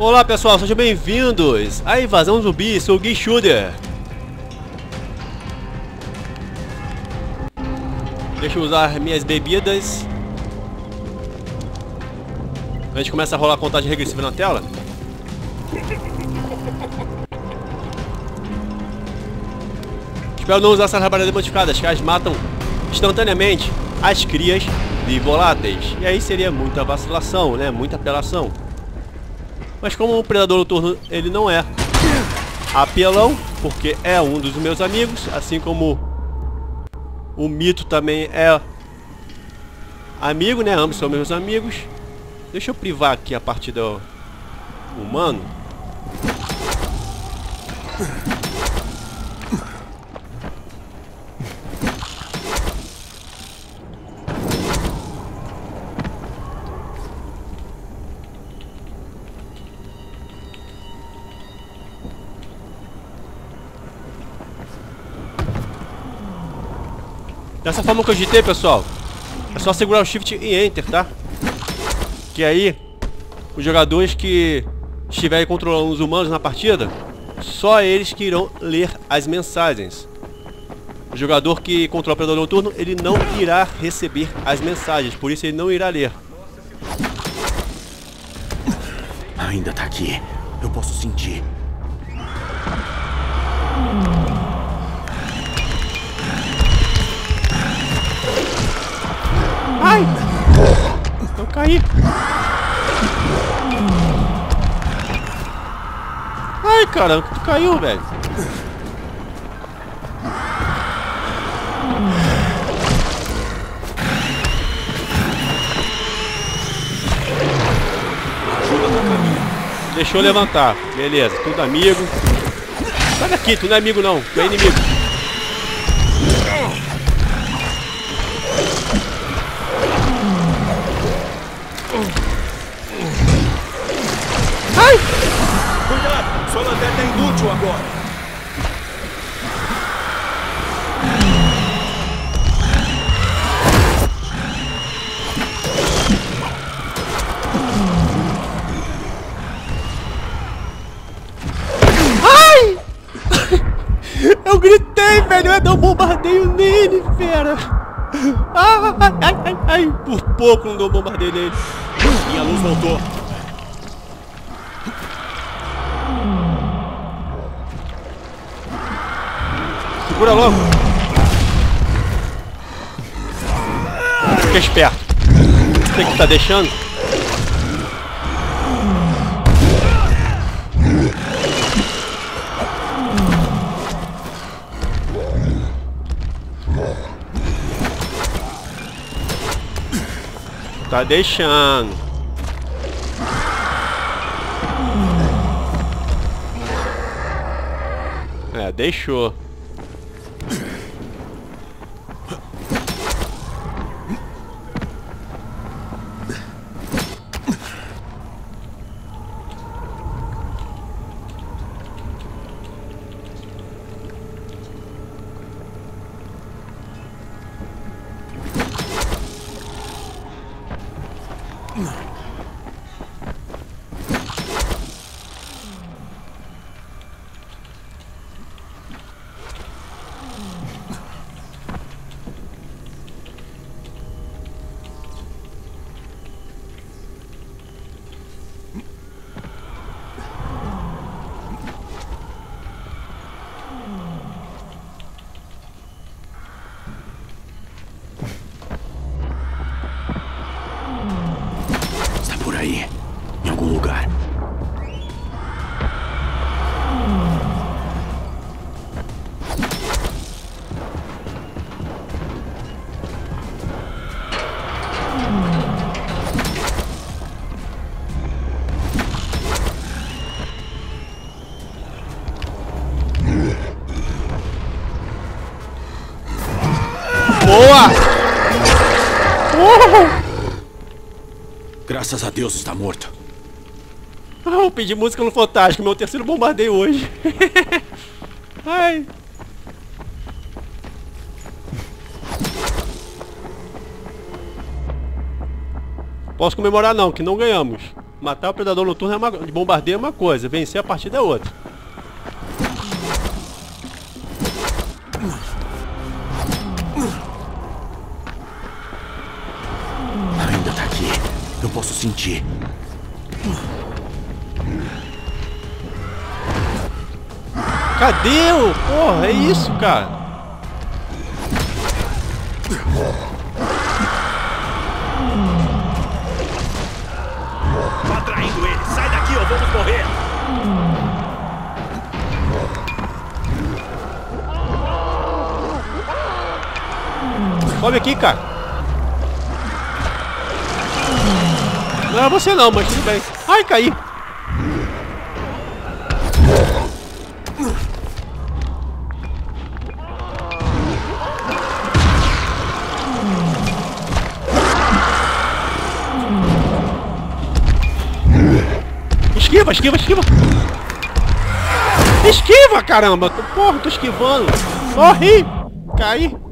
Olá pessoal, sejam bem-vindos à Invasão Zumbi, sou o Gui Shooter. Deixa eu usar minhas bebidas. A gente começa a rolar a contagem regressiva na tela. Espero não usar essas rabadas modificadas, que elas matam instantaneamente as crias de voláteis. E aí seria muita vacilação, né? Muita apelação. Mas como o Predador Noturno ele não é apelão, porque é um dos meus amigos, assim como o Mito também é amigo, né? Ambos são meus amigos. Deixa eu privar aqui a partida humano. Dessa forma que eu digitei, pessoal, é só segurar o Shift e Enter, tá? Que aí, os jogadores que estiverem controlando os humanos na partida, só eles que irão ler as mensagens. O jogador que controla o Predador Noturno, ele não irá receber as mensagens, por isso ele não irá ler. Ainda tá aqui. Eu posso sentir. Ai! Caí! Ai, caramba, tu caiu, velho. Deixou levantar. Beleza, tudo amigo. Sai daqui, tu não é amigo não, tu é inimigo. Bombardeio nele, fera! Ai, ai, ai, ai! Por pouco não deu bombardeio nele. Minha luz voltou. Segura logo! Fica esperto. Você que tá deixando? Tá deixando. É, deixou. Graças a Deus está morto. Ah, eu pedi música no Fantástico, meu terceiro bombardeio hoje. Ai. Posso comemorar não, que não ganhamos. Matar o predador noturno é uma, de bombardeio é uma coisa, vencer a partida é outra. Eu posso sentir. Cadê o? Porra, é isso, cara. Tô atraindo ele. Sai daqui ou vamos morrer. Sobe aqui, cara. Não é você não, mas tudo bem. Ai, caí. Esquiva, esquiva, esquiva. Esquiva, caramba. Porra, tô esquivando. Morri. Caí.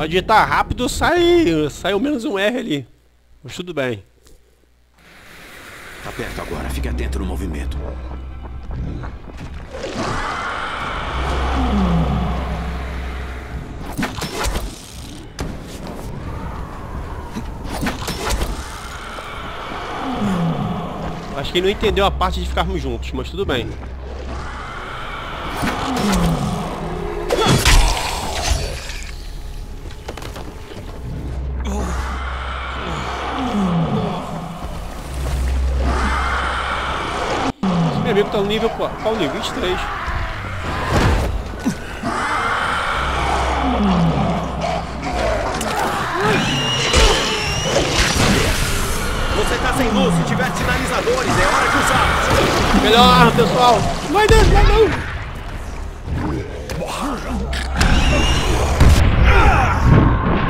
Pode digitar rápido, sai, sai o menos um R ali. Mas tudo bem. Tá perto agora. Fique atento no movimento. Acho que ele não entendeu a parte de ficarmos juntos, mas tudo bem. No nível qual? Qual nível? 23. Você tá sem luz. Se tiver sinalizadores, é hora de usá-los. Melhor arma, pessoal! Vai dentro, vai não!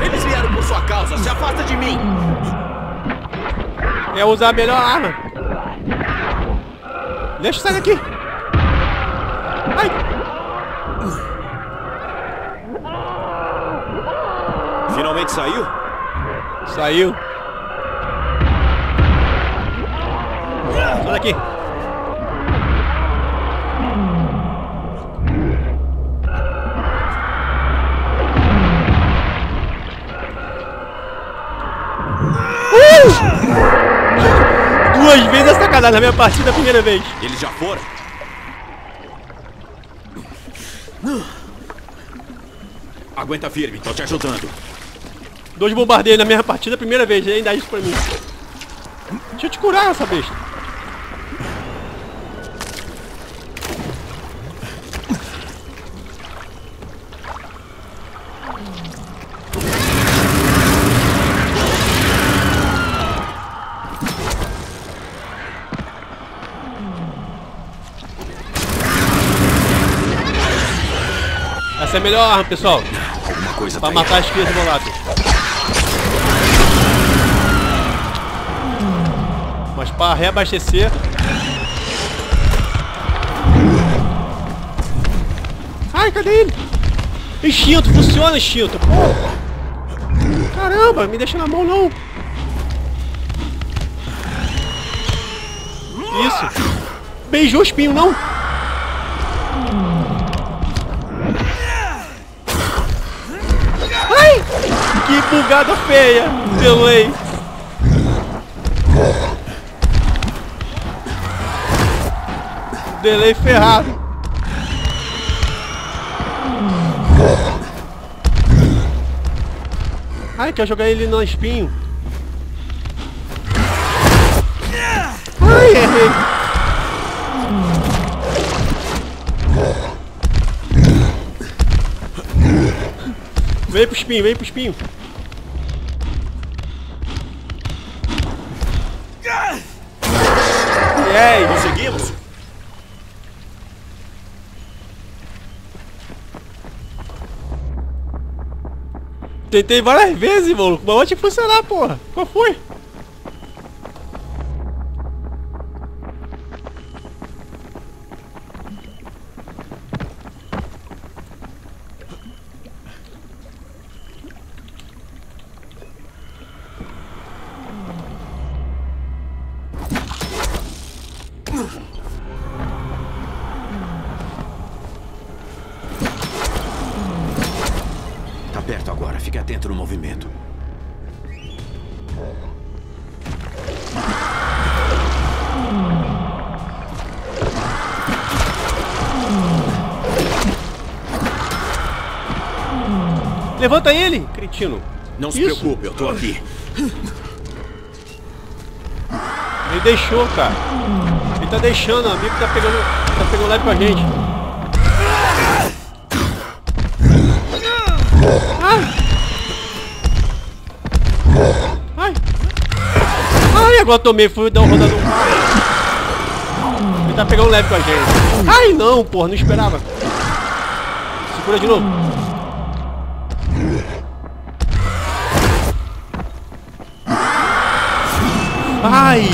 Eles vieram por sua causa. Se afasta de mim. É usar a melhor arma. Deixa sair daqui. Ai! Finalmente saiu? Saiu. Sai daqui. Uh! Duas vezes a sacanagem na minha partida a primeira vez. Eles já foram? Aguenta firme, tô te ajudando. Dois bombardeios na mesma partida a primeira vez. Ainda isso pra mim. Deixa eu te curar essa besta. Essa é a melhor arma, pessoal. Alguma coisa Pra tá matar as crias voláteis. Mas para reabastecer. Ai, cadê ele? Instinto, funciona instinto. Caramba, me deixa na mão não. Isso. Beijou o espinho, não? Que bugada feia! Delay! Delay ferrado! Ai, quer jogar ele no espinho? Ai, errei! Vem pro espinho, vem pro espinho. Ei! Conseguimos? Tentei várias vezes, maluco. Mas tinha te funcionar, porra. Qual foi? Movimento. Levanta ele, cretino. Não se Isso. preocupe, eu tô aqui. Ele deixou, cara. Ele tá deixando, o amigo tá pegando, tá pegando leve com a gente. Agora tomei, fui dar um rodado. Ele tá pegando leve com a gente. Ai, não, porra, não esperava. Segura de novo. Ai!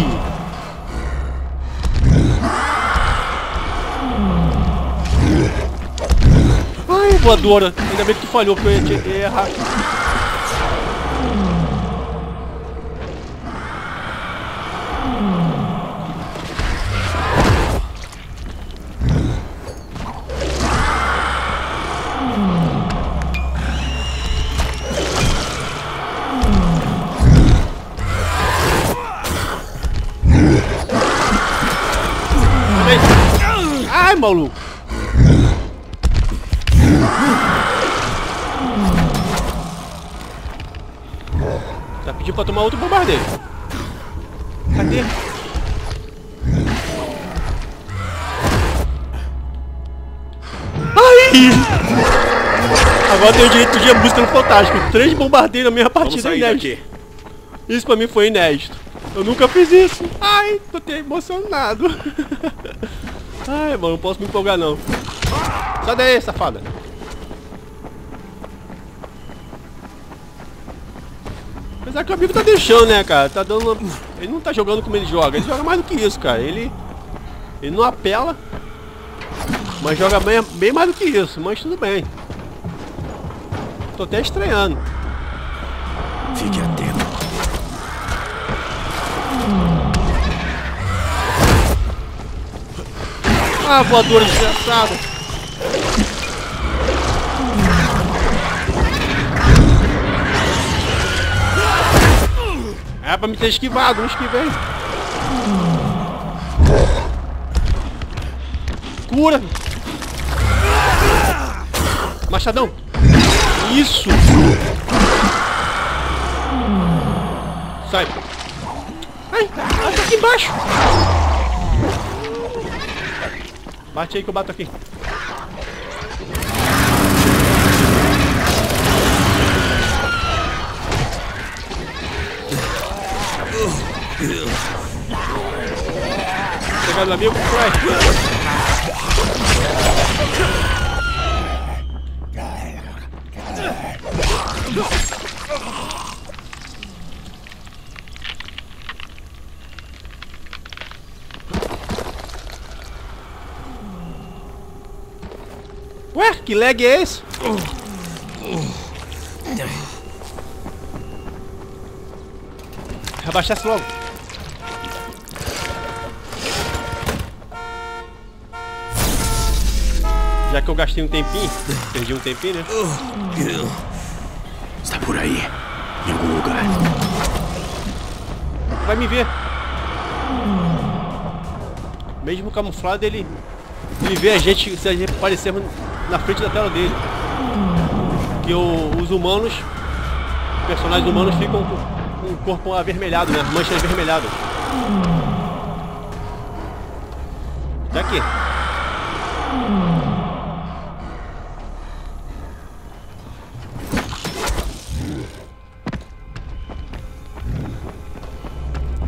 Ai, voadora. Ainda bem que tu falhou, porque eu ia errar. Ai, maluco. Tá pedindo pra tomar outro bombardeio. Cadê? Ai! Agora tem o direito de música no Fantástico. Três bombardeios na mesma partida inédito. Isso pra mim foi inédito. Eu nunca fiz isso. Ai, tô até emocionado. Ai, mano, não posso me empolgar não. Sai daí, safada. Apesar que o amigo tá deixando, né, cara? Tá dando. Ele não tá jogando como ele joga. Ele joga mais do que isso, cara. Ele. Ele não apela. Mas joga bem, bem mais do que isso. Mas tudo bem. Tô até estranhando. Fique atento. Ah, voadora desgraçada. É pra me ter esquivado, não esquivei. Cura. Machadão. Isso. Sai. Ai, ela tá aqui embaixo. Bate aí que eu bato aqui. Pegando amigo, vai. Ué, que lag é esse? Abaixasse logo. Já que eu gastei um tempinho, perdi um tempinho, né? Está por aí. Em algum lugar. Vai me ver. Mesmo camuflado, ele, ele vê a gente se a gente aparecermos na frente da tela dele. Que o- os humanos, personagens humanos ficam com, o corpo avermelhado, né? Manchas avermelhadas. Tá aqui.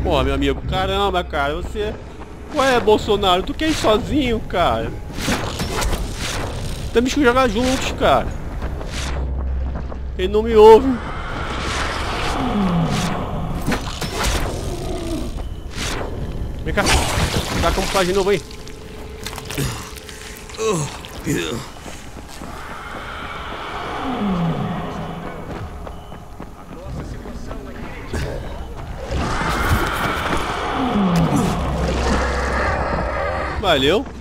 Pô, meu amigo, caramba, cara, você. Ué, Bolsonaro, tu quer ir sozinho, cara? Temos que jogar juntos, cara. Ele não me ouve. Vem cá. Dá camuflagem de novo aí. Valeu.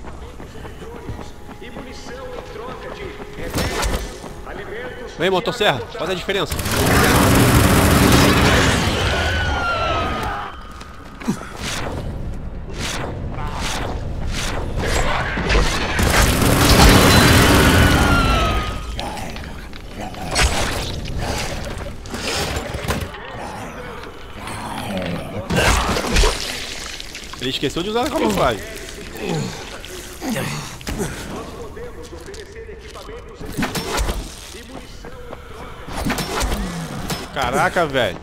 Vem, motosserra, faz a diferença. Ele esqueceu de usar a camuflagem. Caraca, velho.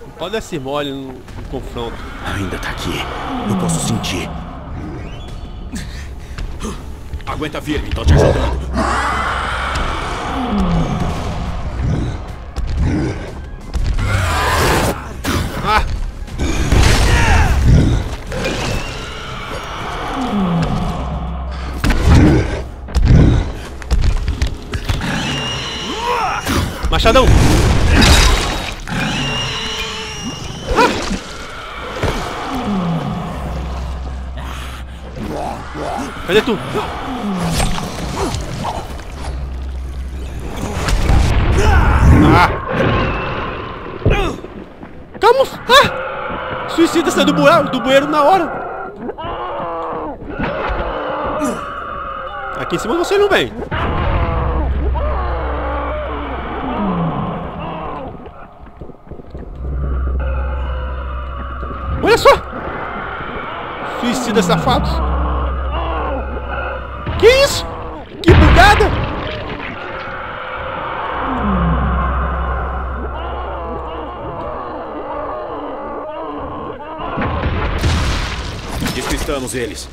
Não pode dar esse mole no, no confronto. Ainda tá aqui. Eu posso sentir. Aguenta firme, tô te ajudando. Ah! Machadão! Ah! Cadê tu? Ah! Calma! Ah! Suicida saiu do bueiro, do bueiro na hora! Aqui em cima você não vem. Olha só! Suicida safados! Que isso? Que bugada! Despistamos eles.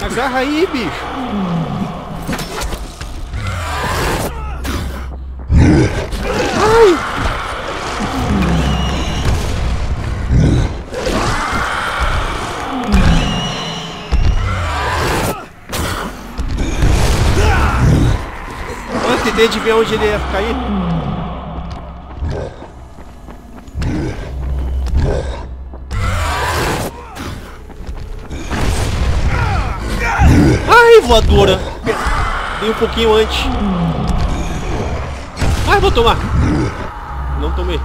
Agarra aí, bicho! Eu tentei adivinhar onde ele ia cair. Ai, voadora! Dei um pouquinho antes. Ai, vou tomar. Não tomei.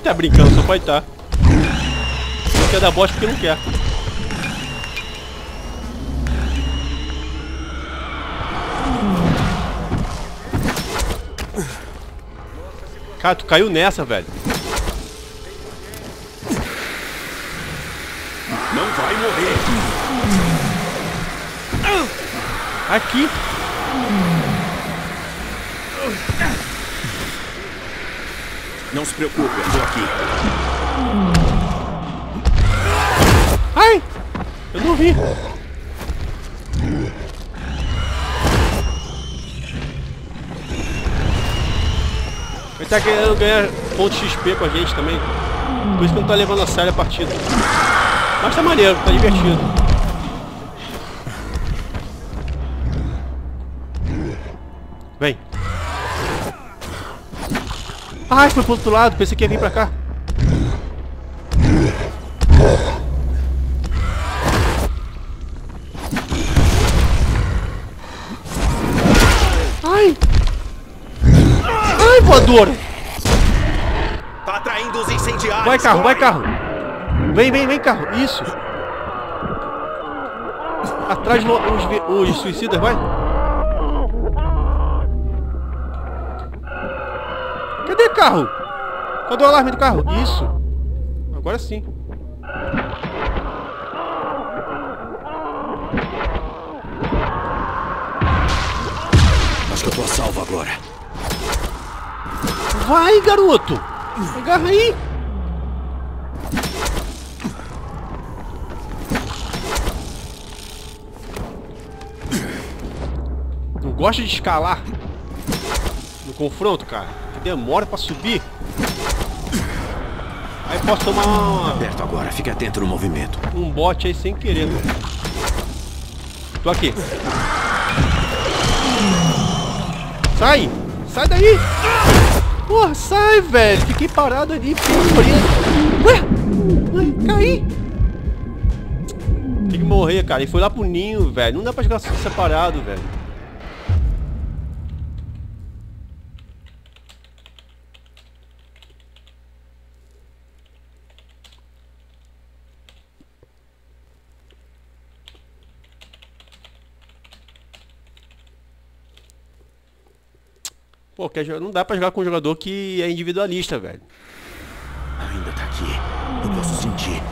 Quem tá brincando, só pode estar. Não quer dar bosta porque não quer. Cara, tu caiu nessa, velho. Não vai morrer. Aqui. Não se preocupe, eu tô aqui. Ai! Eu não vi. Ele tá querendo ganhar ponto XP com a gente também. Por isso que não tá levando a sério a partida. Mas tá maneiro, tá divertido. Ai, foi pro outro lado, pensei que ia vir pra cá. Ai! Ai, voadora! Tá atraindo os incendiários. Vai carro, vai carro! Vem, vem, vem carro, isso! Atrás os, os suicidas, vai! Cadê o carro? Cadê o alarme do carro? Isso. Agora sim. Acho que eu tô a salvo agora. Vai, garoto! Agarra aí! Não gosta de escalar no confronto, cara? Demora pra subir. Aí posso tomar uma, Aperto agora, fique atento no movimento. um bote aí sem querer. Tô aqui. Sai! Sai daí! Porra, sai, velho! Fiquei parado ali, fiquei preso. Ué? Ai, caí! Tem que morrer, cara. E foi lá pro ninho, velho. Não dá pra jogar separado, velho. Pô, quer não dá pra jogar com um jogador que é individualista, velho. Ainda tá aqui. Eu posso sentir.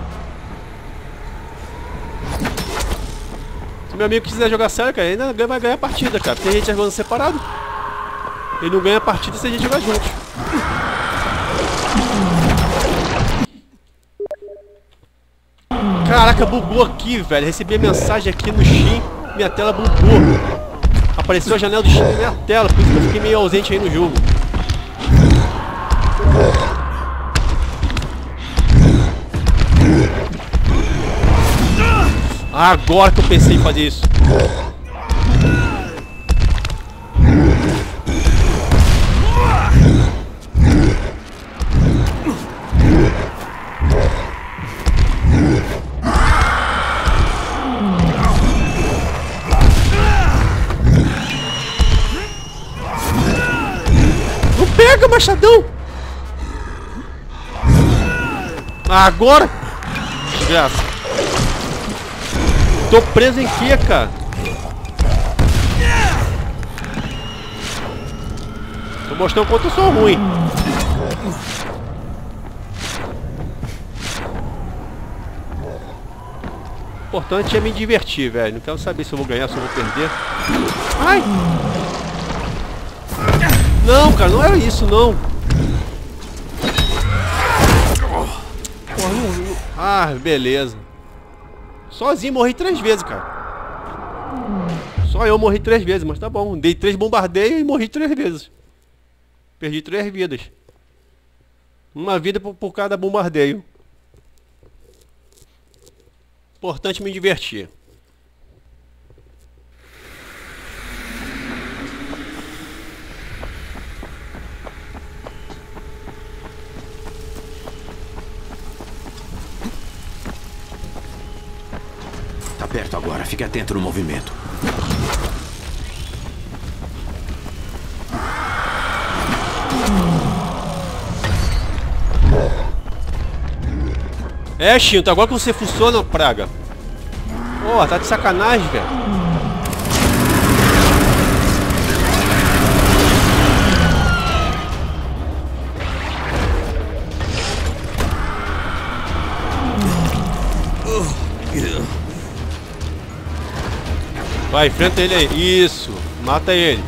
Se meu amigo quiser jogar sério, cara, ele ainda vai ganhar a partida, cara. Tem gente jogando separado. Ele não ganha a partida se a gente jogar juntos. Caraca, bugou aqui, velho. Recebi a mensagem aqui no Steam, minha tela bugou. Apareceu a janela do Steam na minha tela, por isso que eu fiquei meio ausente aí no jogo. Agora que eu pensei em fazer isso. Machadão! Agora! Desgraça. Tô preso em quê, cara? Tô mostrando quanto eu sou ruim. O importante é me divertir, velho. Não quero saber se eu vou ganhar, se eu vou perder. Ai! Não, cara, não era isso, não. Ah, beleza. Sozinho morri três vezes, cara. Só eu morri três vezes, mas tá bom. Dei três bombardeios e morri três vezes. Perdi três vidas. Uma vida por, por cada bombardeio. Importante me divertir. Perto agora, fique atento no movimento. É, Shinto, agora que você funciona, praga. Pô, tá de sacanagem, velho. Vai, enfrenta ele aí. Isso. Mata ele.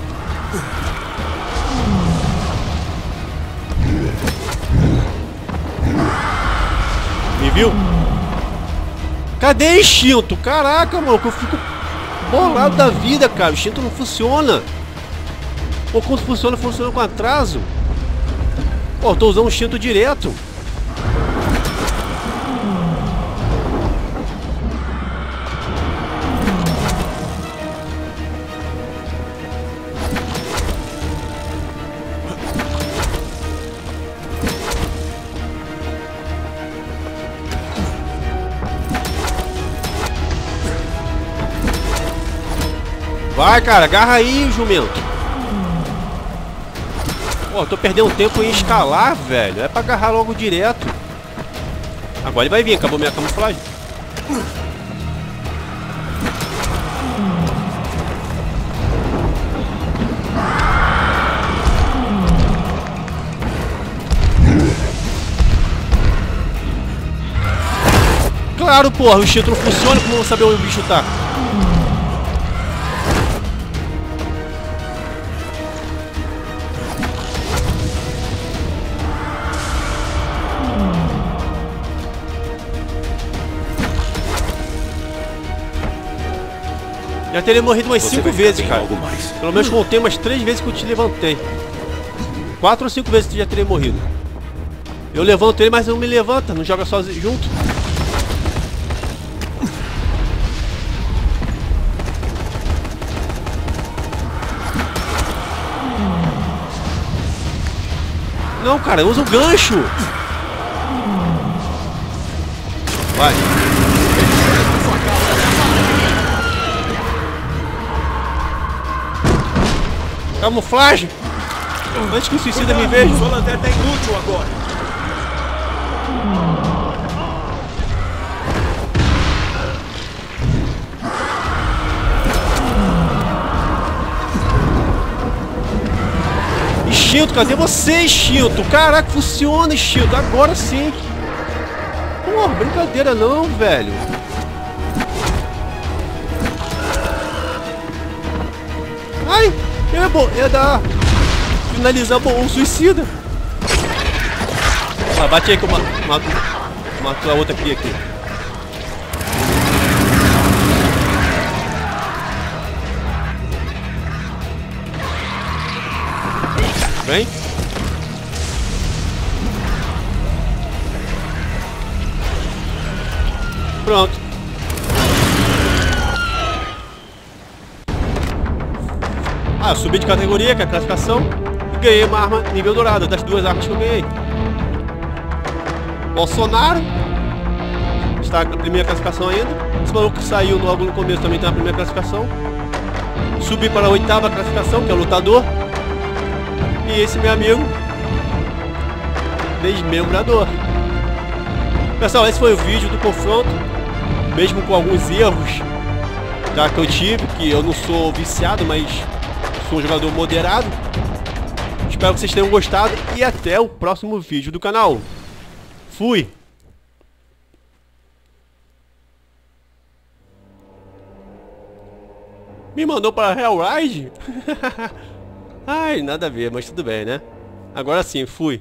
Me viu? Cadê instinto? Caraca, mano, eu fico bolado da vida, cara. O instinto não funciona. Ou quando funciona, funciona com atraso. Pô, tô usando o instinto direto. Vai, cara, agarra aí, jumento. Pô, tô perdendo tempo em escalar, velho. É pra agarrar logo direto. Agora ele vai vir, acabou minha camuflagem. Claro, porra, o instinto não funciona, como eu vou saber onde o bicho tá? Já teria morrido umas Você 5 vai ficar vezes, cara. Pelo menos contei umas 3 vezes que eu te levantei. 4 ou 5 vezes que tu já teria morrido. Eu levanto ele, mas não me levanta, não joga sozinho junto. Não, cara, usa o gancho. Vai. Camuflagem. Antes que o suicida me veja. Sua lanterna é inútil agora. Instinto, cadê você, Instinto? Caraca, funciona, Instinto. Agora sim. Pô, brincadeira não, velho. Ai, é bom, é dar... Finalizar bom, suicida. Ah, bate aí que eu ma- mato, mato a outra aqui, aqui. Vem. Pronto. Ah, eu subi de categoria, que é a classificação, e ganhei uma arma nível dourado, das duas armas que eu ganhei. Bolsonaro está na primeira classificação ainda. Esse maluco que saiu logo no começo também está na primeira classificação. Subi para a oitava classificação, que é o lutador. E esse meu amigo, desmembrador. Pessoal, esse foi o vídeo do confronto, mesmo com alguns erros tá, que eu tive, que eu não sou viciado, mas sou um jogador moderado. Espero que vocês tenham gostado e até o próximo vídeo do canal. Fui! Me mandou para Hellride? Ai, nada a ver, mas tudo bem, né? Agora sim, fui.